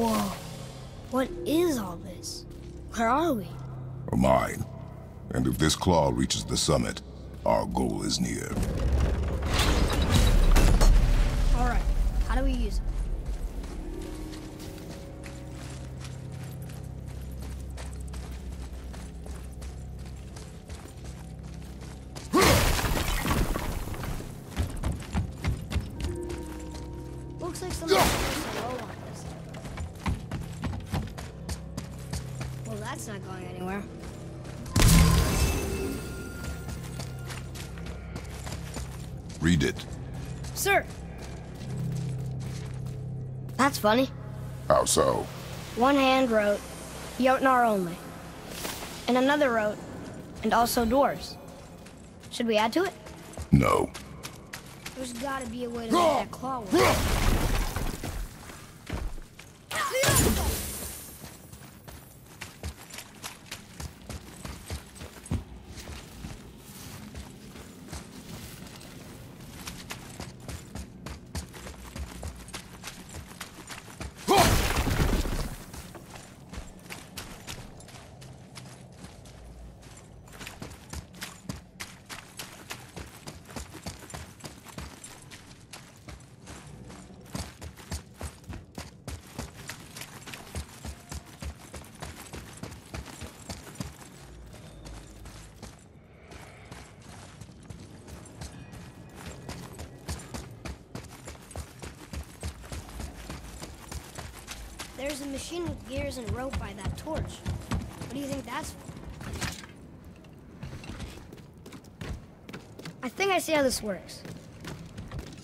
Whoa. What is all this? Where are we? A mine. And if this claw reaches the summit, our goal is near. Alright, how do we use it? Read it. Sir! That's funny. How so? One hand wrote, Jotnar only. And another wrote, and also dwarves. Should we add to it? No. There's gotta be a way to make that claw work. There's a machine with gears and rope by that torch. What do you think that's for? I think I see how this works.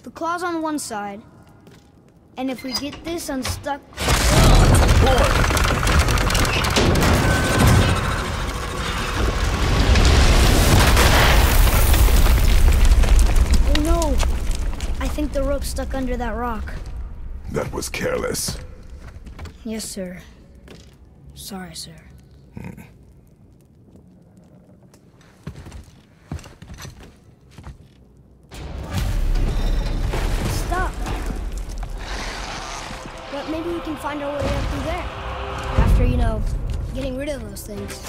The claw's on one side, and if we get this unstuck... Oh no! I think the rope's stuck under that rock. That was careless. Yes, sir. Sorry, sir. Stop. But maybe we can find our way up through there. After, you know, getting rid of those things.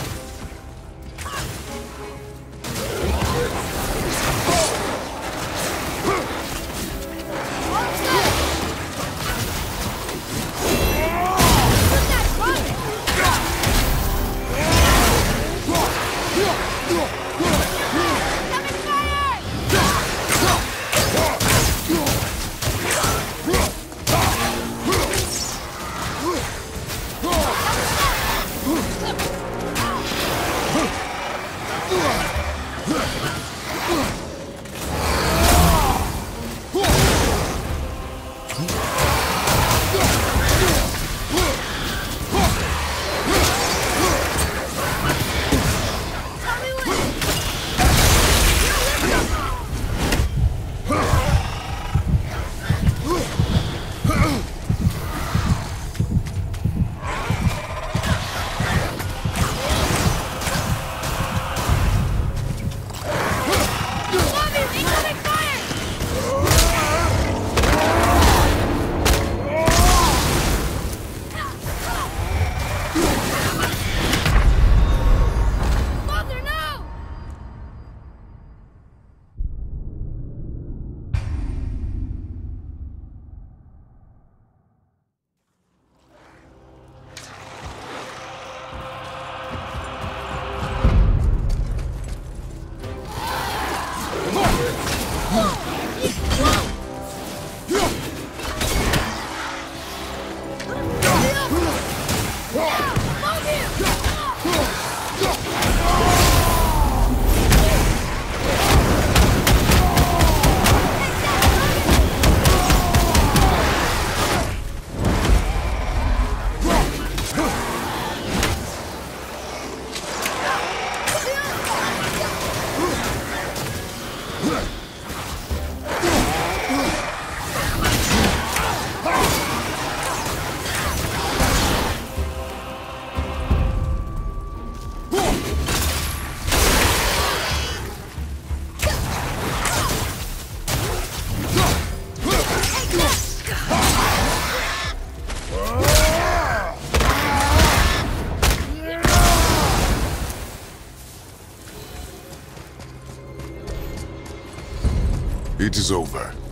Is over.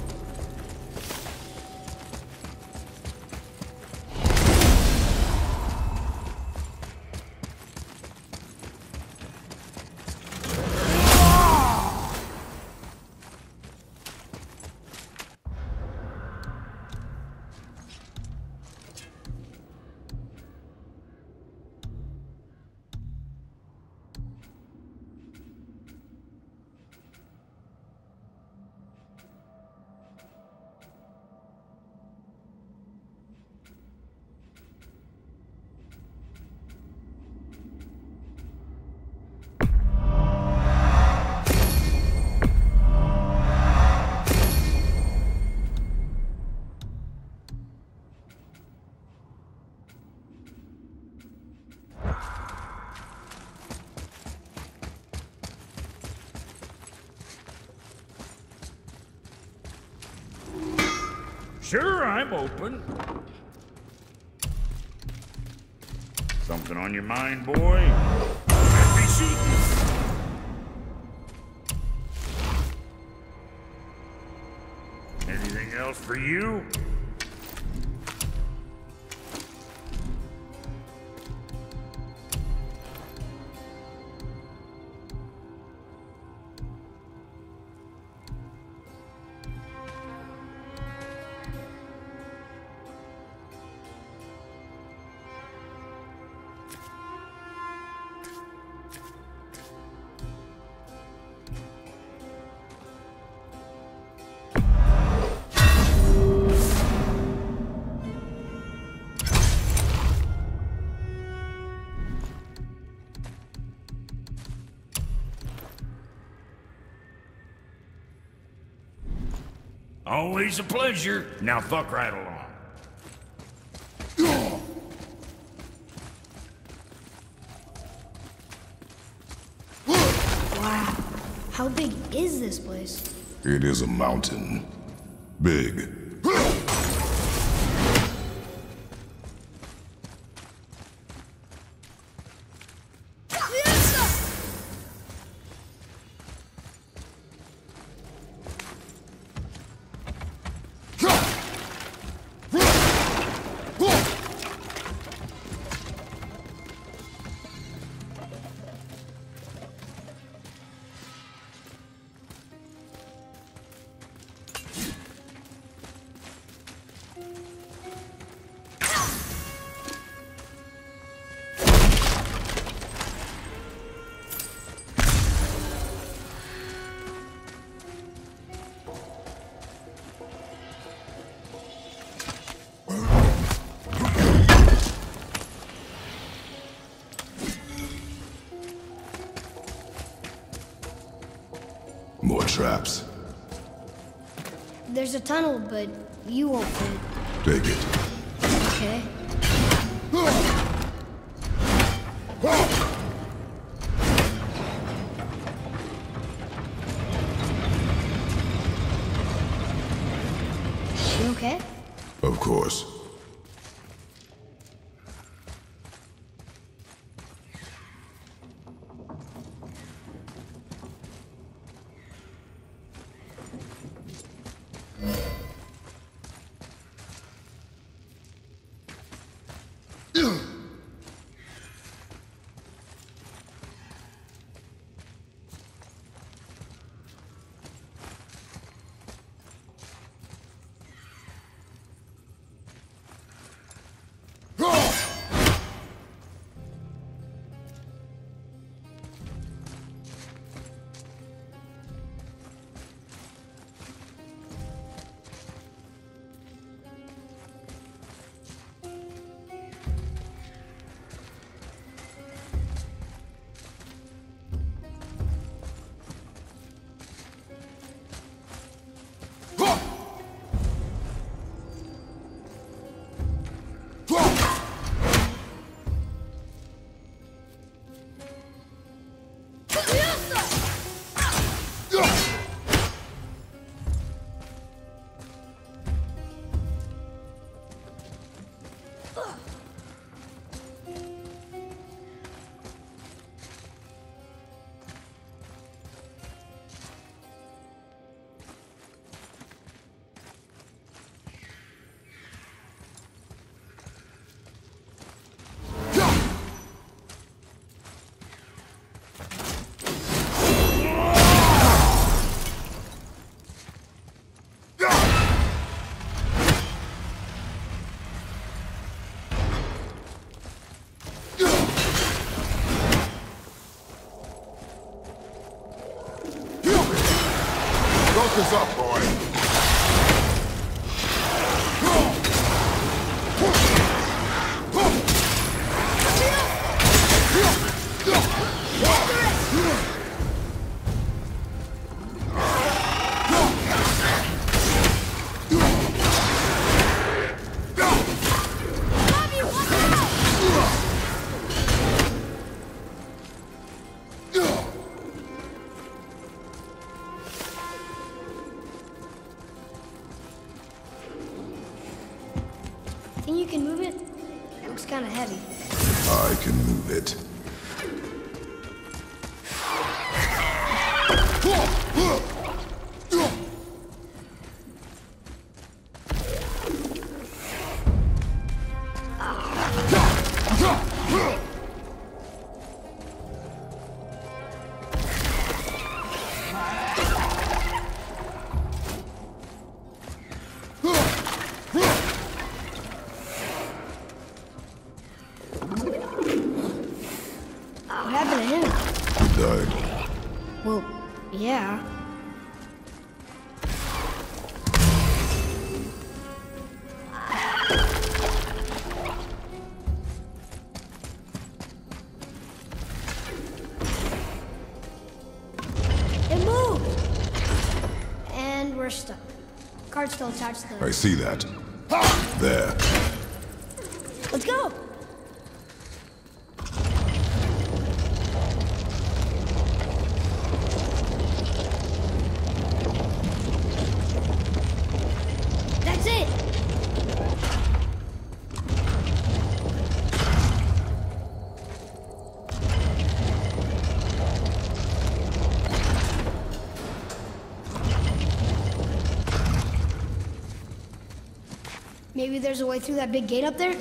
Sure, I'm open. Something on your mind, boy? Me see. Anything else for you? Always a pleasure. Now fuck right along. Wow. How big is this place? It is a mountain. Big. There's a tunnel, but you won't fit. Take it. Okay. This up, boy. I see that. There. Maybe there's a way through that big gate up there?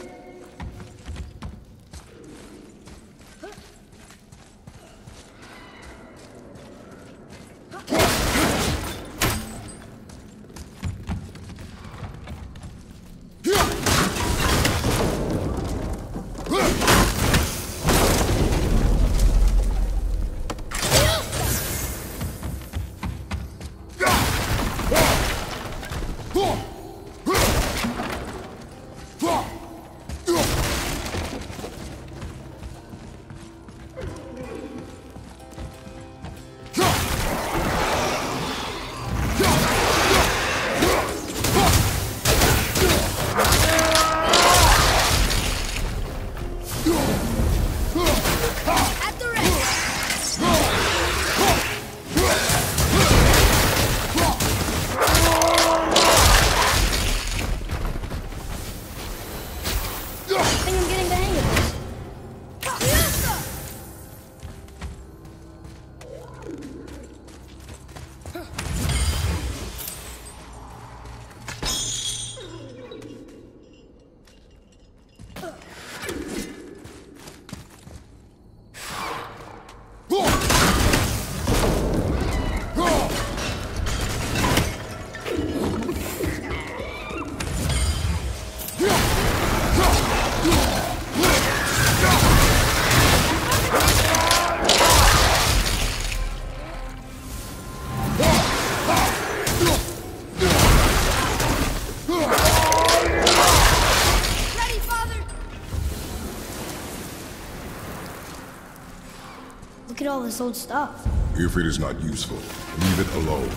This old stuff. If it is not useful, leave it alone.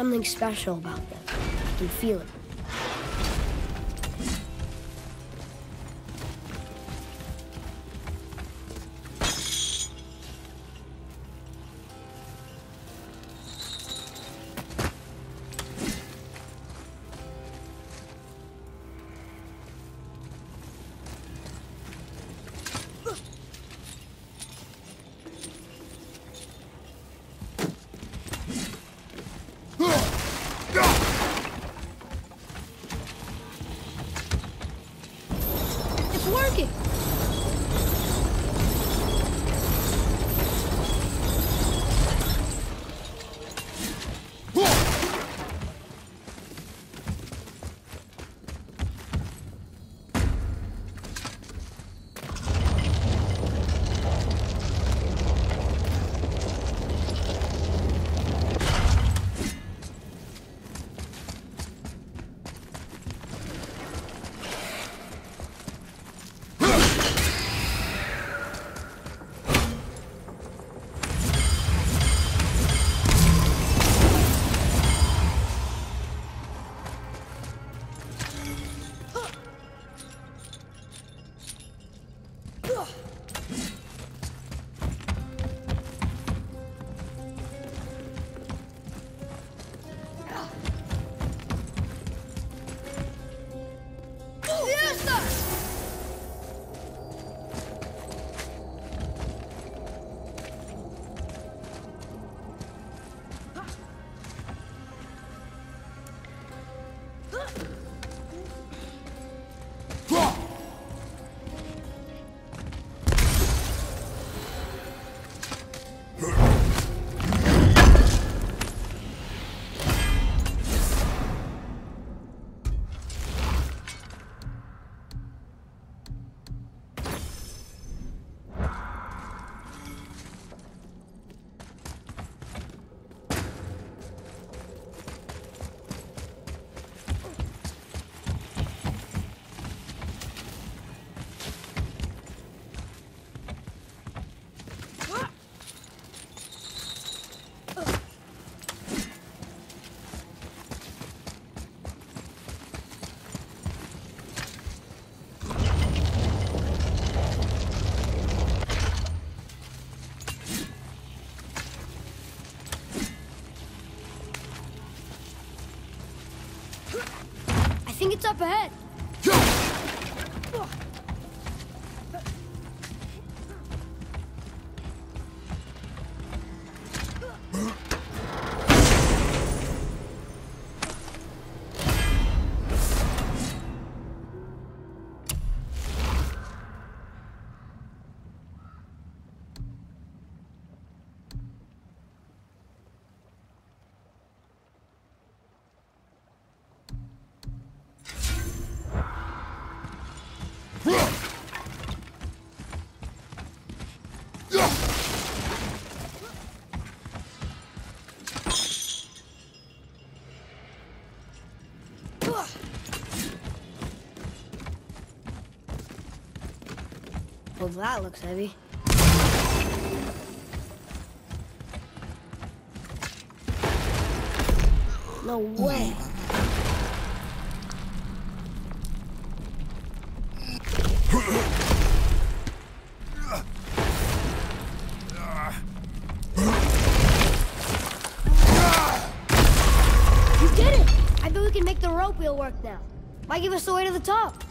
Something special about them. I can feel it. It's up ahead. That looks heavy. No way. You did it! I bet we can make the rope wheel work now. Might give us the way to the top.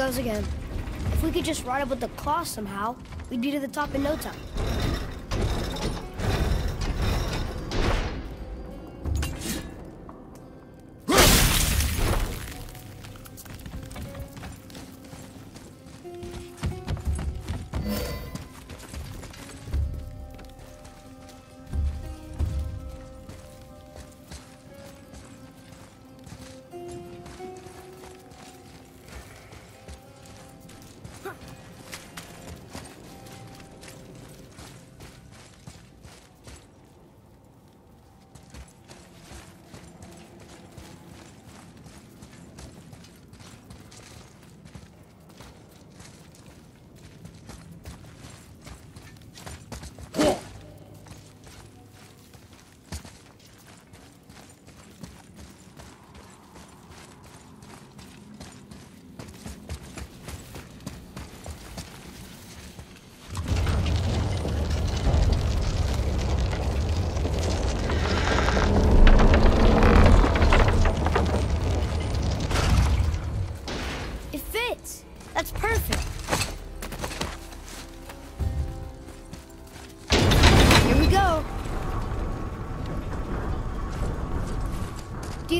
Goes again. If we could just ride up with the claw somehow, we'd be to the top in no time.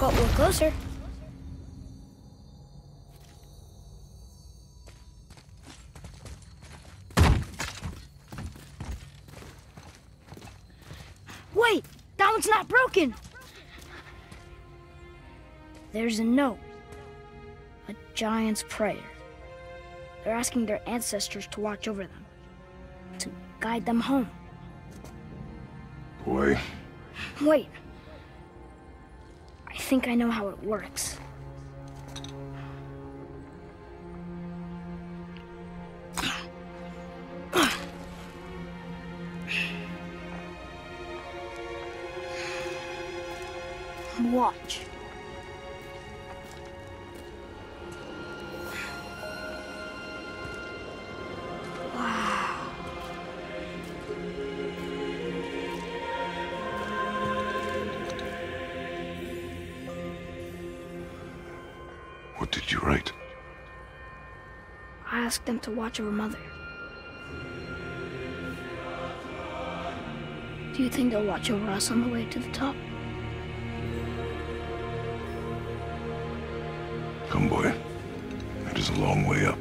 but we're closer. Wait! That one's not broken! There's a note. A giant's prayer. They're asking their ancestors to watch over them, to guide them home. Boy, Wait. I think I know how it works. Watch. Them to watch over Mother. Do you think they'll watch over us on the way to the top? Come, boy. It is a long way up.